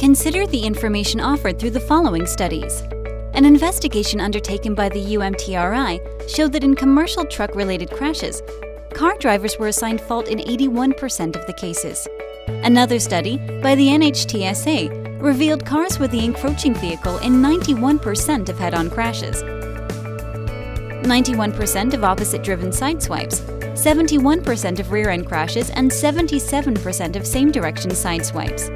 Consider the information offered through the following studies. An investigation undertaken by the UMTRI showed that in commercial truck related crashes, car drivers were assigned fault in 81% of the cases. Another study by the NHTSA revealed cars with the encroaching vehicle in 91% of head on crashes. 91% of opposite driven side swipes, 71% of rear end crashes, and 77% of same direction side swipes.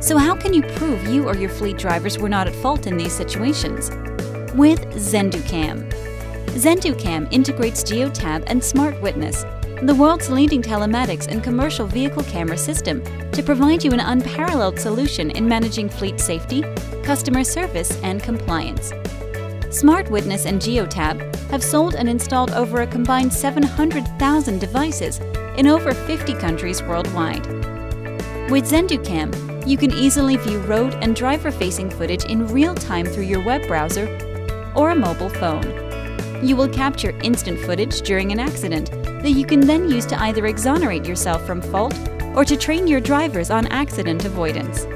So, how can you prove you or your fleet drivers were not at fault in these situations? With ZenduCam. ZenduCam integrates Geotab and Smart Witness, the world's leading telematics and commercial vehicle camera system, to provide you an unparalleled solution in managing fleet safety, customer service, and compliance. Smart Witness and Geotab have sold and installed over a combined 700,000 devices in over 50 countries worldwide. With ZenduCam, you can easily view road and driver-facing footage in real time through your web browser or a mobile phone. You will capture instant footage during an accident that you can then use to either exonerate yourself from fault or to train your drivers on accident avoidance.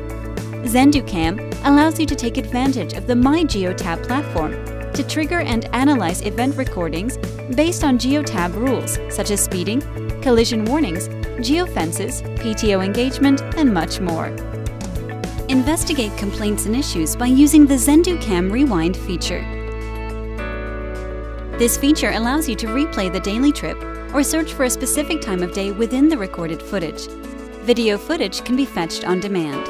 ZenduCam allows you to take advantage of the MyGeotab platform to trigger and analyze event recordings based on Geotab rules such as speeding, collision warnings, geofences, PTO engagement, and much more. Investigate complaints and issues by using the ZenduCam Rewind feature. This feature allows you to replay the daily trip or search for a specific time of day within the recorded footage. Video footage can be fetched on demand.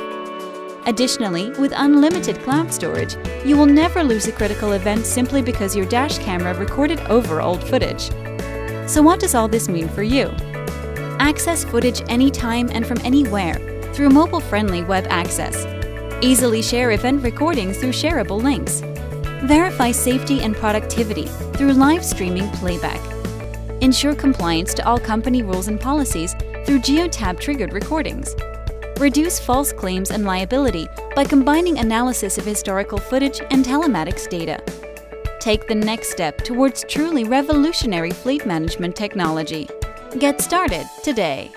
Additionally, with unlimited cloud storage, you will never lose a critical event simply because your dash camera recorded over old footage. So what does all this mean for you? Access footage anytime and from anywhere through mobile-friendly web access. Easily share event recordings through shareable links. Verify safety and productivity through live streaming playback. Ensure compliance to all company rules and policies through Geotab triggered recordings. Reduce false claims and liability by combining analysis of historical footage and telematics data. Take the next step towards truly revolutionary fleet management technology. Get started today.